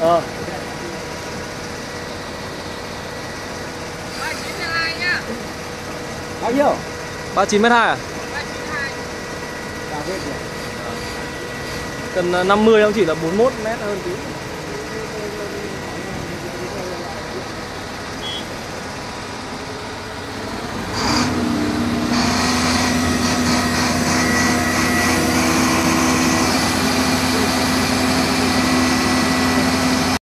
Ờ. 39 nhá. Bao nhiêu? 39 mét 2 à? 392. Chào biết nhỉ? Cần ờ, 50 không chỉ là 41 mét hơn tí